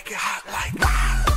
make it hot like